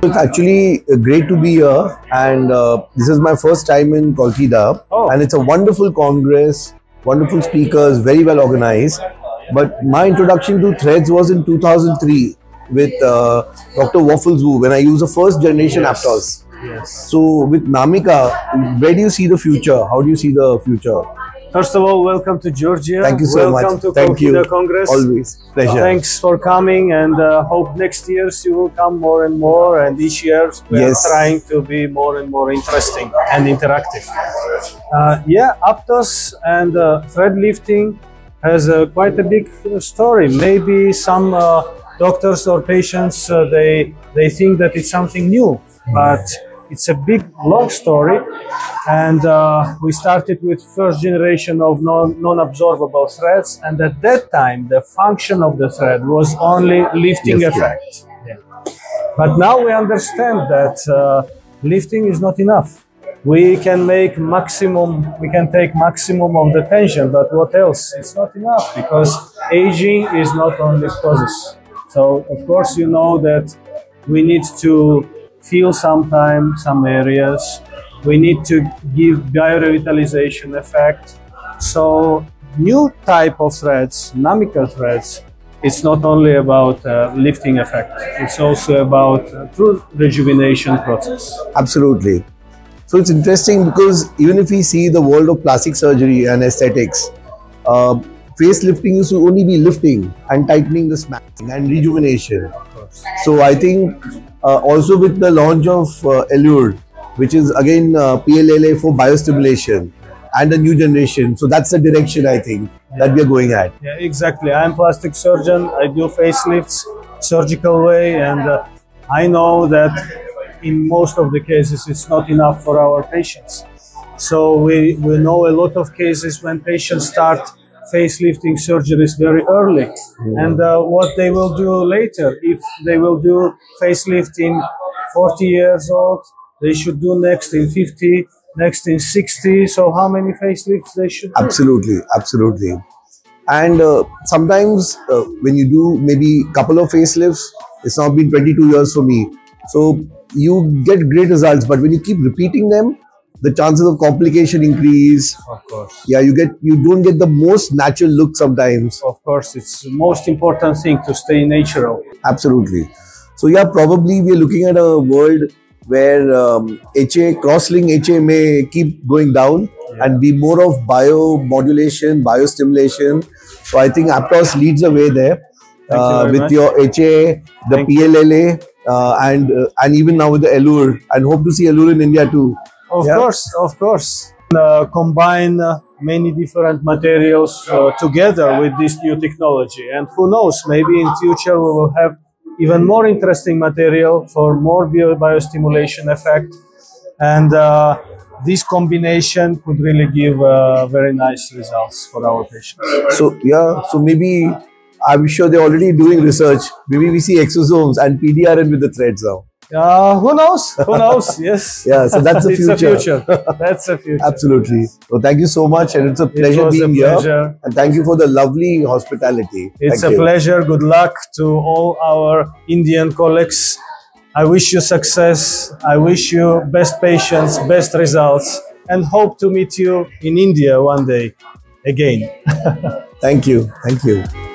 It's actually great to be here, and uh, this is my first time in Kolkhida, Oh. and it's a wonderful congress, wonderful speakers, very well organized. But my introduction to Threads was in 2003 with uh, Dr. Woffles Wu when I used the first generation Yes. Aptos. Yes. So with Namika, where do you see the future? How do you see the future? First of all, welcome to Georgia. Thank you so welcome much. to Thank you. Congress. Always pleasure. Thanks for coming, and uh, hope next years you will come more and more. And each year we Yes. are trying to be more and more interesting and interactive. Uh, yeah, Aptos and uh, thread lifting has uh, quite a big uh, story. Maybe some uh, doctors or patients uh, they they think that it's something new, but it's a big long story. And uh, we started with first generation of non non-absorbable threads, and at that time the function of the thread was only lifting Lifting. effect. But now we understand that uh, lifting is not enough. We can make maximum, we can take maximum of the tension, but what else? It's not enough because aging is not only causes. So of course you know that we need to feel sometime some areas. We need to give biorevitalization effect. So new type of threads, Namika threads, it's not only about uh, lifting effect. It's also about uh, true rejuvenation process. Absolutely. So it's interesting because even if we see the world of plastic surgery and aesthetics, uh, facelifting used to only be lifting and tightening the smacking and rejuvenation. So I think also with the launch of uh, Allure, which is again uh, PLLA for biostimulation and a new generation. So that's the direction I think that we are going at. Yeah, exactly. I'm plastic surgeon. I do facelifts surgical way, and uh, I know that in most of the cases it's not enough for our patients. So we, we know a lot of cases when patients start facelifting surgeries very early, and uh, what they will do later if they will do facelift in 40 years old, they should do next in 50, next in 60. So how many facelifts they should do? Absolutely, absolutely. And uh, sometimes uh, when you do maybe couple of facelifts, it's now been 22 years for me. So you get great results, but when you keep repeating them, the chances of complication increase. Of course. Yeah, you get you don't get the most natural look sometimes. Of course, it's the most important thing to stay natural. Absolutely. So yeah, probably we are looking at a world where um, HA cross-link HA may keep going down and be more of bio biomodulation, biostimulation. So I think Aptos leads the way there Thank you uh, with much. your HA, the Thank. PLLA, uh, and uh, and even now with the Allure, and hope to see Allure in India too. Of course, of course. Uh, combine uh, many different materials uh, together with this new technology, and who knows, maybe in future we will have even more interesting material for more bio- biostimulation effect, and uh, this combination could really give uh, very nice results for our patients. So yeah, so maybe I'm sure they're already doing research. Maybe we see exosomes and PDRN with the threads now. Uh, who knows? Who knows? Yes. Yeah, so that's the a future. future. That's the future. Absolutely. Well, thank you so much, and it's a pleasure a being here. pleasure. And thank you for the lovely hospitality. It's Thank a you. pleasure. Good luck to all our Indian colleagues. I wish you success. I wish you best patients, best results, and hope to meet you in India one day again. Thank you. Thank you.